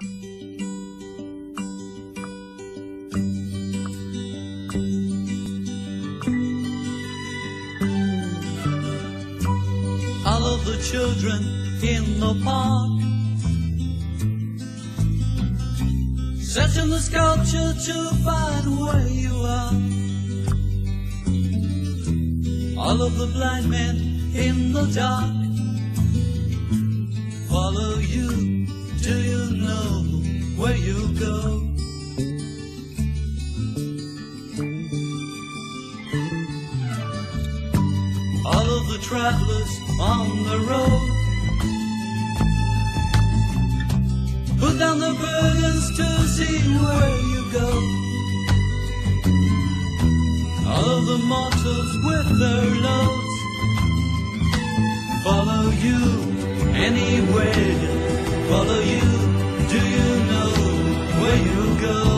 All of the children in the park. Searching the sculpture to find where you are. All of the blind men in the dark. Follow travelers on the road. Put down the burdens to see where you go. All of the mortals with their loads. Follow you anywhere. Follow you, do you know where you go?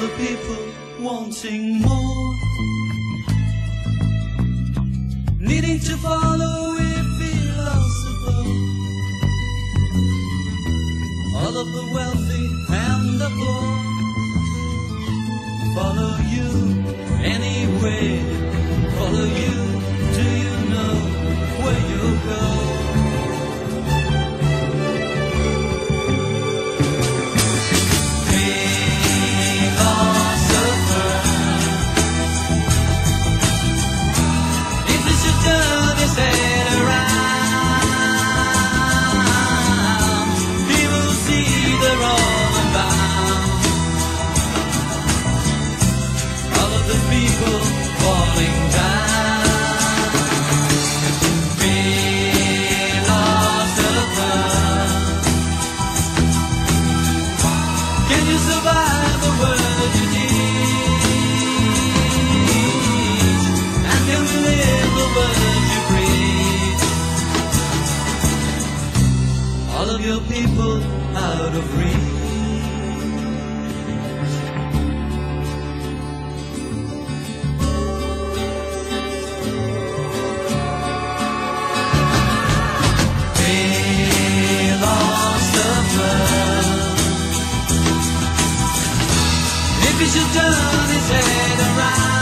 the people wanting more, needing to follow a can you survive the you teach? And can you live the you preach? All of your people out of reach. Should turn his head around.